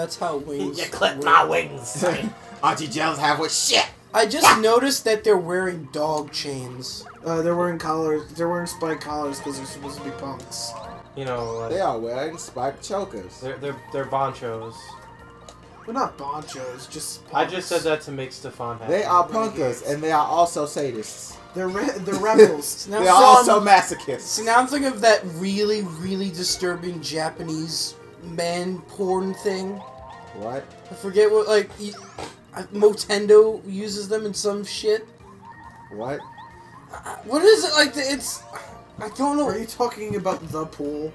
that's how wings. You clip work. my wings. Auntie Have what shit. I just noticed that they're wearing dog chains. Uh, they're wearing collars. They're wearing spike collars because they're supposed to be punks. You know, like, They are wearing spiked chokers. they're they're they're bonchos. Well, not bonchos, just. I just said that to make Stefan happy. They are punkers, and they are also sadists. They're re- they're rebels. Now, They are so also I'm- masochists. So now I'm thinking of that really, really disturbing Japanese man porn thing. What? I forget what, like, y- uh, Motendo uses them in some shit. What? Uh, What is it like? The, it's I don't know. Are you talking about the pool?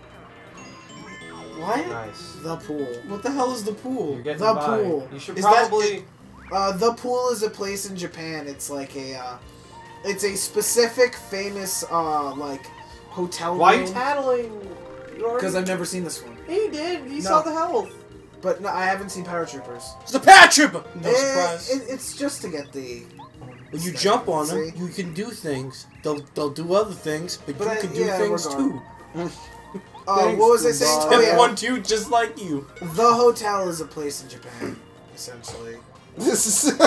What? Nice. The pool. What the hell is the pool? You're The by. pool. You should Is that- probably. Uh, the pool is a place in Japan. It's like a, uh, it's a specific famous, uh, like, hotel Why are you room. tattling? Because I've never seen this one. He did. He No. saw the health. But no, I haven't seen Paratroopers. It's the paratrooper. No Eh, surprise. It, it's just to get the. when you jump on them, you can do things. They'll they'll do other things, but, But you I- can do yeah, things we're too. Uh, what was I saying? Goodbye. Oh, yeah. one, two, just like you. The hotel is a place in Japan, essentially. This is.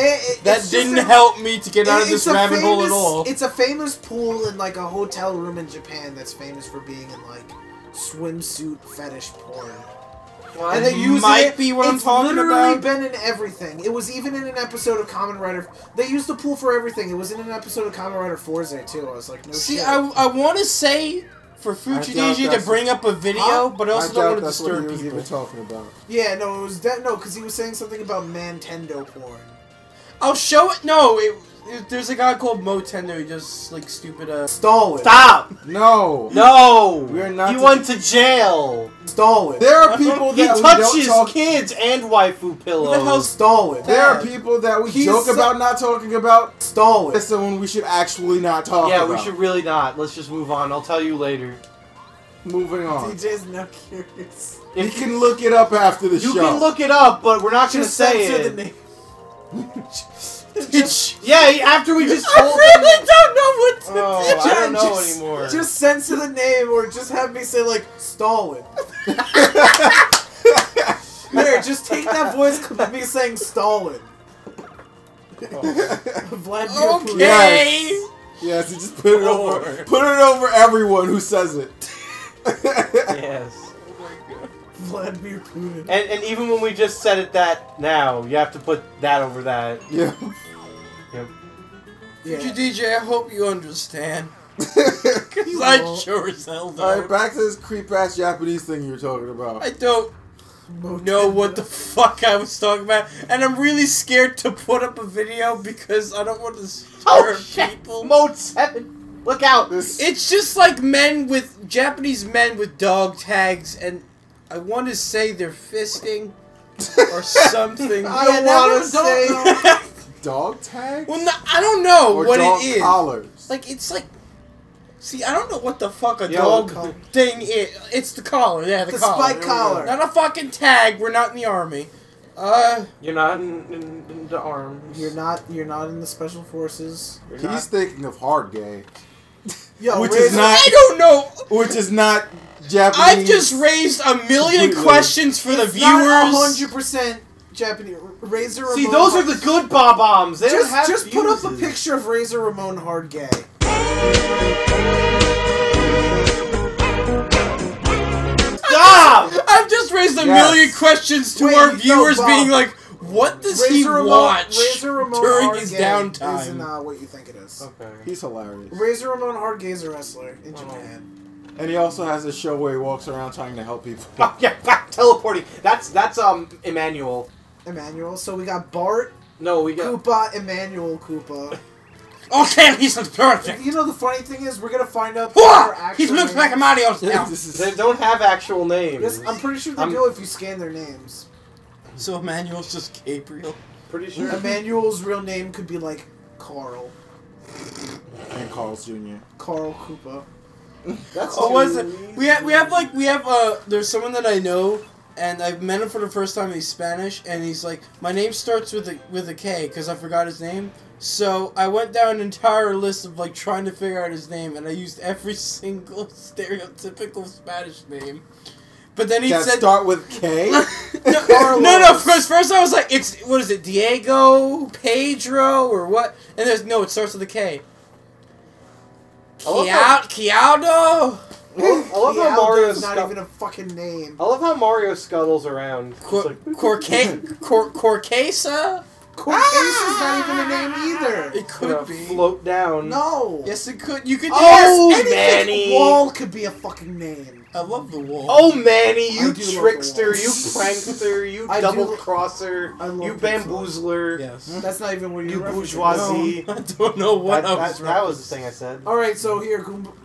It- it- That didn't a- help me to get out of this it's a rabbit hole at all. It's a famous pool in like a hotel room in Japan that's famous for being in like swimsuit fetish porn. Well, and That they use might it, be what I'm it's talking literally about. been in everything. It was even in an episode of Kamen Rider. They used the pool for everything. It was in an episode of Kamen Rider Fourze too. I was like, no See, shit. I, I want to say for doubt to bring up a video, Huh? but I I also doubt don't want to that's what he disturb was people. even talking about. yeah, no, it was that. No, because he was saying something about Nintendo porn. I'll show it. No, it, it, there's a guy called Motendo. He just like stupid. Uh, Stall it. Stop! No. No! We're not He went to jail. Stall it. There are people He that we don't touches talk. kids and waifu pillows. hell's- Stall it. There are people that we He's joke so- about not talking about. Stall It's it. the one we should actually not talk yeah, about. we should really not. Let's just move on. I'll tell you later. Moving on. DJ's now curious. You If can look it up after the you show. You can look it up, but we're not going to say censor it. The name. it's, Yeah, after we just I really them. don't know what to Oh, do. I don't know Just- anymore. Just censor the name, or just have me say like Stalin. Here, just take that voice clip of me saying Stalin. Oh. Vladimir Putin. Okay. Yes. Yes, you just put it oh. over. Put it over everyone who says it. yes. Vladimir Putin. And, and even when we just said it that now, you have to put that over that. yeah. Yep. Yeah. DJ, I hope you understand. Because I won't. sure as hell don't. All right, back to this creep ass Japanese thing you were talking about. I don't know what the fuck I was talking about, and I'm really scared to put up a video because I don't want to disturb Oh shit! people. Mode seven. Look out! This It's just like men with Japanese men with dog tags, and I want to say they're fisting or something. I Yeah, want to say. dog tags well, no, I don't know or what dog it is. collars. Like it's like. See, I don't know what the fuck a Yo, dog collar. thing is. It's the collar, yeah, the, The collar. spike There we go. collar. Not a fucking tag. We're not in the army. Uh, You're not in, in, in the arms. You're not. You're not in the special forces. You're He's not- thinking of hard gay, Yo, Which is not- I don't know. which is not Japanese. I've just raised a million Completely. questions for the It's not viewers. hundred percent Japanese. Razor. See, Ramon those are the good Bob-ombs. They Just, don't have just put up a picture of Razor Ramon hard gay. Stop! I've just raised a Yes. million questions to Wait, our viewers, Bob. being like, "What does he Razor Ramon, watch Razor Ramon during hard his gay Isn't downtime?" uh, what you think it is. Okay. He's hilarious, Razor Ramon hard gay is a wrestler in Oh. Japan. and he also has a show where he walks around trying to help people. Oh, yeah, back teleporting. That's that's um Emmanuel. Emmanuel. So we got Bart, No, we got. Koopa, Emmanuel Koopa. Okay, he's a perfect. You know the funny thing is we're gonna find out. Whoa! their He actual looks like a names. Mario now. They don't have actual names. Yes, I'm pretty sure they I'm- do if you scan their names. So Emmanuel's just Gabriel. pretty sure. Emmanuel's real name could be like Carl. and Carl's Jr. Carl Koopa. That's Oh, too was it? We have we have like we have uh. There's someone that I know, and I've met him for the first time. He's Spanish, and he's like, my name starts with a with a K because I forgot his name. So I went down an entire list of like trying to figure out his name, and I used every single stereotypical Spanish name. But then he that said start with K. no, no, no. First, first I was like, it's what is it, Diego, Pedro, or what? And there's no, it starts with a K. I love how- Kiao, Kialdo, I love how Mario Dialdo's not scu- even a fucking name. I love how Mario scuttles around. Just Cor- like- Corca- Cor- Corcasa. Corcase is not even a ah! name either. It could gonna be. float down. No. Yes, it could. You could. Oh, yes, Anything Manny. Wall could be a fucking name. I love the wall. Oh, Manny, you do love the trickster, you prankster, you I double lo- crosser, you Pixar. bamboozler, yes. That's not even what you you're referencing. bourgeoisie. I don't know what that, I was. that was the thing I said. All right, so here, Goomba.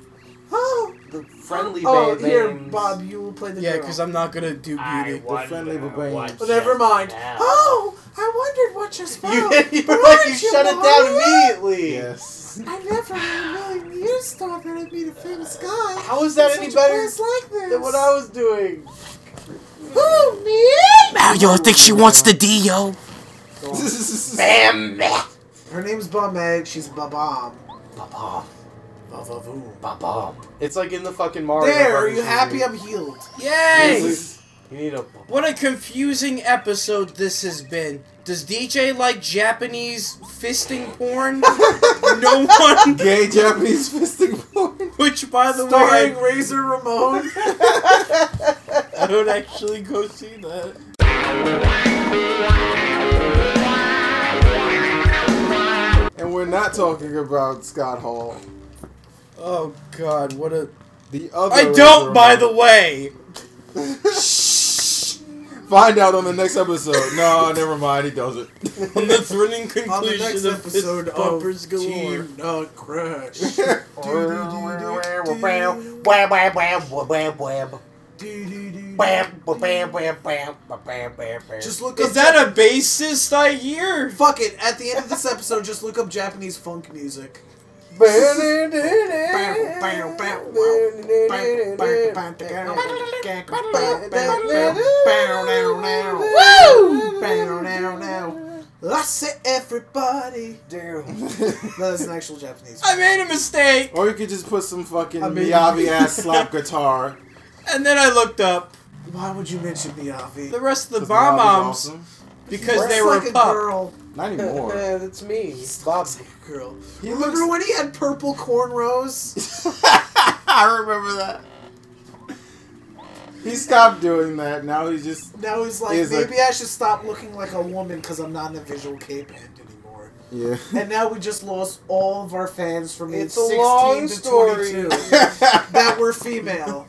Oh, The friendly oh, ba- here. Bob, you will play the Yeah, because I'm not gonna do beauty. The friendly babanes. Oh, never mind. now. Oh, I wondered what just You, found. you, But like, aren't you you shut it down immediately. Yes. I never in a million years thought that I'd meet a famous guy. How is that any better like this. than what I was doing? Who, me? Mario, I think she wants the Dio. Bam! Her name's Bum Egg. She's Babam. Ba-bam. Ba-ba-boom. Ba-bam. It's like in the fucking Mario. There, are you happy movie. I'm healed? Yay! You need a. What a confusing episode this has been. Does DJ like Japanese fisting porn? no one. Gay Japanese fisting porn. Which, by the way Starring Razor Ramon. I don't actually go see that. And we're not talking about Scott Hall. Oh God, what a. The other. I don't, by the way. Find out on the next episode. No, never mind. He doesn't. On the thrilling conclusion On the next of episode of Bumpers Galore. Team Nut bam. Just look up. Is that a bassist I hear? Fuck it. At the end of this episode, just look up Japanese funk music. I say everybody. Damn. No, that's an actual Japanese. I made a mistake, Or you could just put some fucking I mean- Miyavi ass slap guitar. and then I looked up Why would you mention Miyavi? the rest of the 'cause bomb Miyavi's moms awesome. because they were like a a pup. girl. Not anymore. Yeah, that's me, Bob. Girl. He You remember looks- when he had purple cornrows? I remember that. He stopped doing that. Now he's just Now he's like, He's like- maybe I should stop looking like a woman because I'm not in a visual kei band anymore. yeah. And now we just lost all of our fans from age It's a 16 long to story. 22 that were female.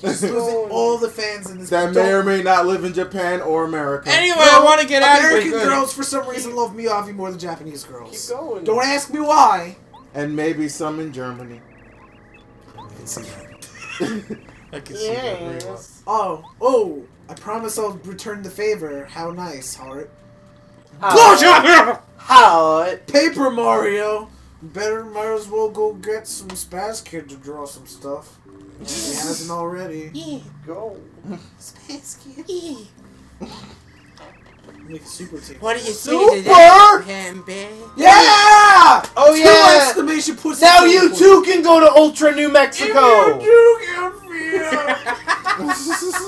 Just losing all the fans in this. that may or may not live in Japan or America. Anyway, I want to get out of American girls, for some reason, love Miyavi more than Japanese girls. Keep going. Don't ask me why. And maybe some in Germany. I can see that very well. Yes. Oh, oh! I promise I'll return the favor. How nice, heart. How? How? Paper Mario. Better might as well go get some Spaz Kid to draw some stuff. He hasn't already. Yeah. Go. Spaz Kid. Yeah. Make a super team. What do you super? see today? Campbell? Yeah! Oh Two yeah! exclamation puts now you two can go to Ultra New Mexico. If you do,